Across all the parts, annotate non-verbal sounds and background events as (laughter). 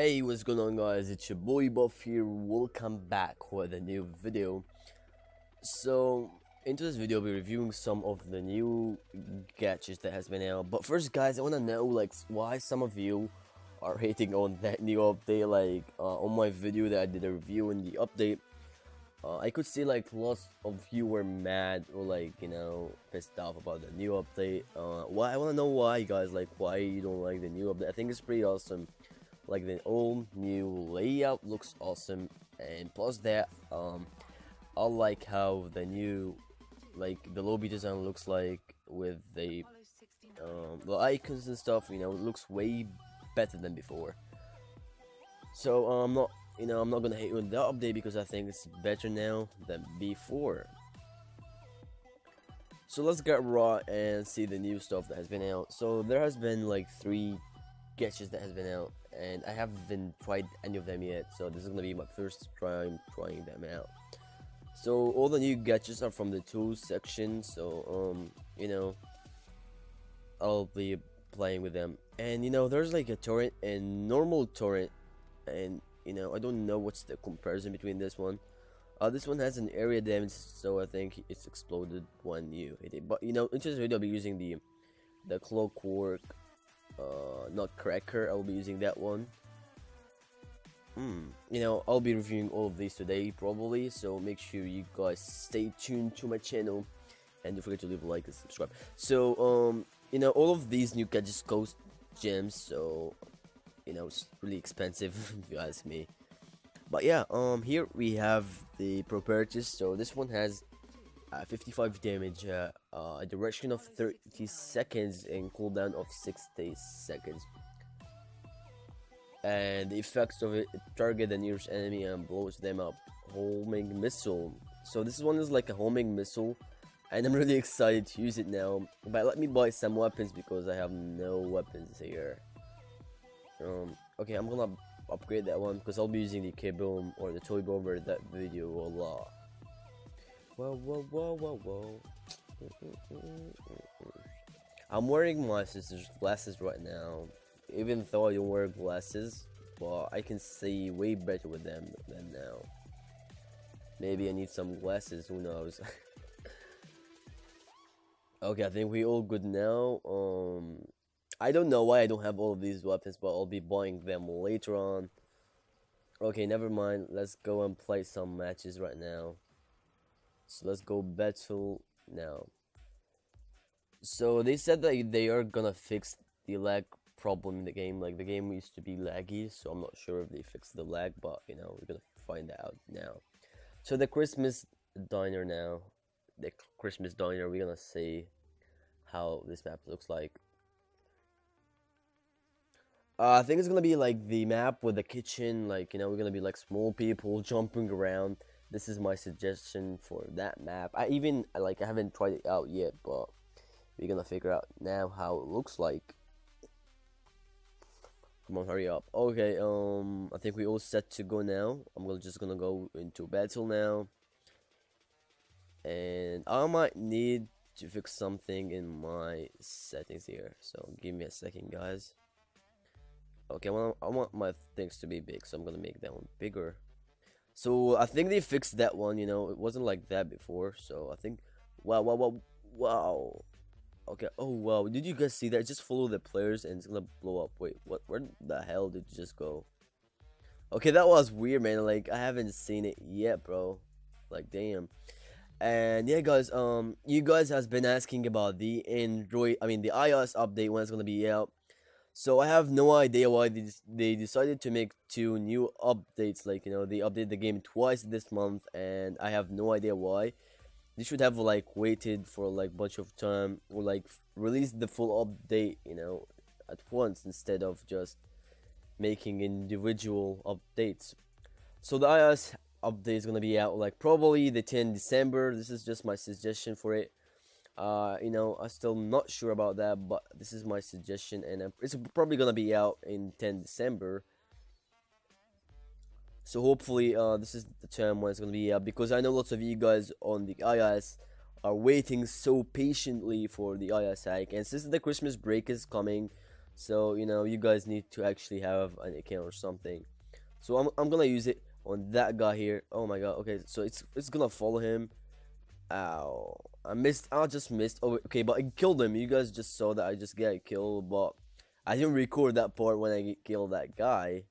Hey, what's going on guys? It's your boy Buff here. Welcome back with a new video. So, into this video, I'll be reviewing some of the new gadgets that has been out. But first, guys, I want to know like why some of you are hating on (laughs) that new update. Like uh, on my video that I did a review in the update, uh, I could see like lots of you were mad or like you know pissed off about the new update. Uh, why I want to know why, guys. Like why you don't like the new update. I think it's pretty awesome like the old new layout looks awesome and plus that um I like how the new like the lobby design looks like with the um, the icons and stuff you know it looks way better than before. So uh, I'm not you know I'm not gonna hate on the update because I think it's better now than before. So let's get raw and see the new stuff that has been out. So there has been like three gadgets that has been out and I haven't tried any of them yet so this is gonna be my first time trying them out. So all the new gadgets are from the tools section so um you know I'll be playing with them. And you know there's like a turret and normal turret and you know I don't know what's the comparison between this one. Uh, this one has an area damage so I think it's exploded when you hit it but you know in this video I'll be using the the clockwork uh, Nutcracker. I'll be using that one. Hmm. You know I'll be reviewing all of these today probably so make sure you guys stay tuned to my channel. And don't forget to leave a like and subscribe. So um you know all of these new gadgets cost gems so you know it's really expensive (laughs) if you ask me. But yeah um here we have the properties. So this one has uh, 55 damage, uh, uh, a duration of 30 seconds, and cooldown of 60 seconds. And the effects of it target the nearest enemy and blows them up. Homing missile. So this one is like a homing missile, and I'm really (laughs) excited to use it now. But let me buy some weapons because I have no weapons here. Um, okay, I'm gonna upgrade that one because I'll be using the K-Boom or the Toy Bomber that video a lot. Whoa, whoa, whoa, whoa, whoa. I'm wearing my sister's glasses right now. Even though I don't wear glasses, but I can see way better with them than now. Maybe I need some glasses, who knows. (laughs) okay, I think we all good now. Um, I don't know why I don't have all of these weapons, but I'll be buying them later on. Okay, never mind. Let's go and play some matches right now. So let's go battle now. So they said that they are gonna fix the lag problem in the game. Like the game used to be laggy, so I'm not sure if they fixed the lag, but you know we're gonna find out now. So the Christmas diner now, the Christmas diner. We're gonna see how this map looks like. Uh, I think it's gonna be like the map with the kitchen. Like you know we're gonna be like small people jumping around this is my suggestion for that map. I even like i haven't tried it out yet but we're gonna figure out now how it looks like. Come on hurry up. Okay um i think we all set to go now. I'm just gonna go into battle now. And i might need to fix something in my settings here. So give me a second guys. Okay well, I want my things to be big so i'm gonna make that one bigger so I think they fixed that one, you know, it wasn't like that before. So I think, wow, wow, wow, wow. Okay, oh wow, did you guys see that? Just follow the players and it's gonna blow up. Wait, what? Where the hell did you just go? Okay, that was weird, man. Like I haven't seen it yet, bro. Like damn. And yeah, guys, um, you guys has been asking about the Android, I mean the iOS update when it's gonna be out. So I have no idea why they, they decided to make two new updates. Like, you know, they updated the game twice this month and I have no idea why. They should have like waited for like bunch of time or like release the full update, you know, at once instead of just making individual updates. So the iOS update is gonna be out like probably the 10 December. This is just my suggestion for it uh you know i'm still not sure about that but this is my suggestion and it's probably gonna be out in 10 december. So hopefully uh this is the time when it's gonna be out because i know lots of you guys on the ios are waiting so patiently for the ios hike and since the christmas break is coming so you know you guys need to actually have an account or something. So I'm, I'm gonna use it on that guy here. Oh my god okay so it's it's gonna follow him ow. I missed I just missed oh okay but I killed him. You guys just saw that I just get killed but I didn't record that part when I killed that guy.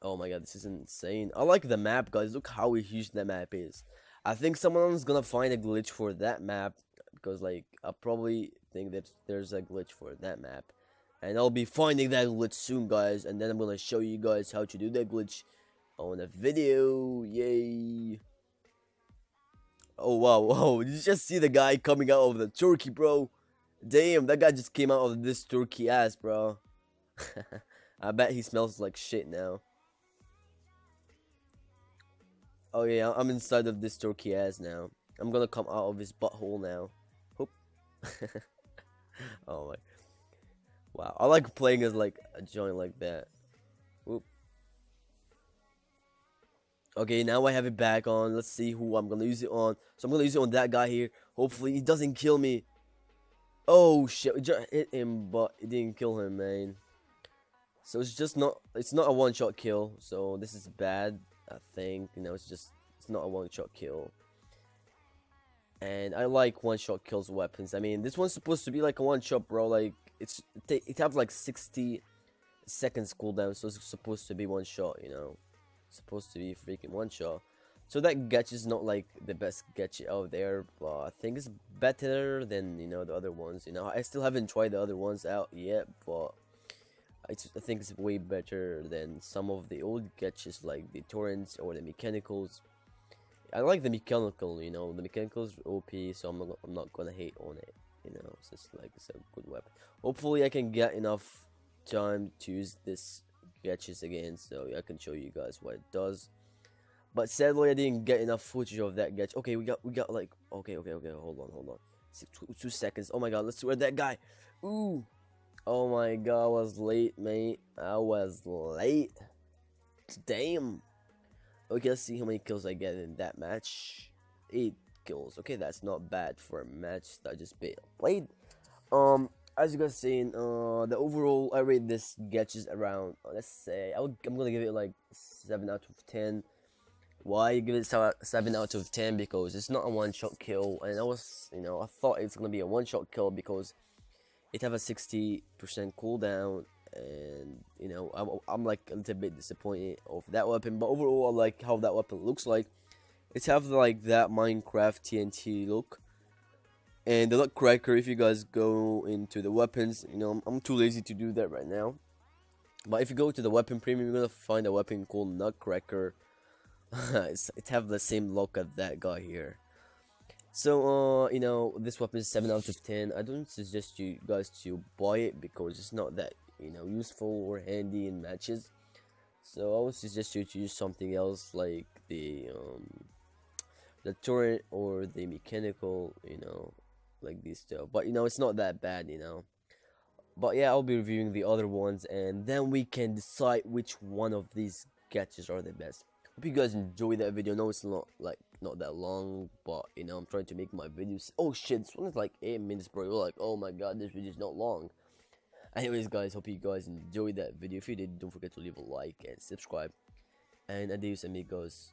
Oh my god this is insane. I like the map guys. Look how huge that map is. I think someone's gonna find a glitch for that map because like I probably think that there's a glitch for that map. And I'll be finding that glitch soon guys and then I'm gonna show you guys how to do that glitch on a video. Yay oh wow (laughs) wow did you just see the guy coming out of the turkey bro damn that guy just came out of this turkey ass bro (laughs) I bet he smells like shit now Oh yeah, I'm inside of this turkey ass now. I'm gonna come out of his butthole now. Hope. (laughs) oh my. Wow, I like playing as like a joint like that. Okay, now I have it back on. Let's see who I'm gonna use it on. So I'm gonna use it on that guy here. Hopefully he doesn't kill me. Oh shit, we just hit him, but it didn't kill him, man. So it's just not, it's not a one-shot kill. So this is bad. I think. You know, it's just it's not a one-shot kill. And I like one-shot kills weapons. I mean, this one's supposed to be like a one-shot, bro. Like it's it, have like 60 seconds cooldown, so it's supposed to be one shot. You know, supposed to be freaking one shot. So that gadget is not like the best gadget out there, but I think it's better than you know the other ones. You know, I still haven't tried the other ones out yet, but I, I think it's way better than some of the old gadgets like the turrets or the mechanicals. I like the mechanical, you know, the mechanicals OP, so I'm not, I'm not gonna hate on it, you know, it's just like it's a good weapon. Hopefully I can get enough time to use this gadgets again, so I can show you guys what it does. But sadly I didn't get enough footage of that gadget. Okay, we got, we got like, okay, okay, okay, hold on, hold on. Two, seconds, oh my god, let's where that guy, ooh. Oh my god, I was late, mate. I was late. Damn. Okay, let's see how many kills I get in that match. Eight kills. Okay, that's not bad for a match that I just played. Um, as you guys seen, uh, the overall I rate this gadget around. Uh, let's say I would, I'm gonna give it like seven out of ten. Why give it seven out of ten? Because it's not a one-shot kill, and I was, you know, I thought it's gonna be a one-shot kill because it have a 60% cooldown and you know I'm, I'm like a little bit disappointed of that weapon but overall I like how that weapon looks like it have like that Minecraft TNT look and the Nutcracker if you guys go into the weapons you know I'm too lazy to do that right now but if you go to the weapon premium you're gonna find a weapon called Nutcracker (laughs) it have the same look as that guy here so, uh, you know, this weapon is 7 out of 10. I don't suggest you guys to buy it because it's not that, you know, useful or handy in matches. So, I would suggest you to use something else like the, um, the turret or the mechanical, you know, like these two. But, you know, it's not that bad, you know. But, yeah, I'll be reviewing the other ones and then we can decide which one of these gadgets are the best. Hope you guys enjoyed that video. No, it's not, like, not that long, but you know, I'm trying to make my videos. Oh shit, this one is like 8 minutes, bro. You're like, oh my god, this video is not long. Anyways, guys, hope you guys enjoyed that video. If you did, don't forget to leave a like and subscribe. And adios, amigos.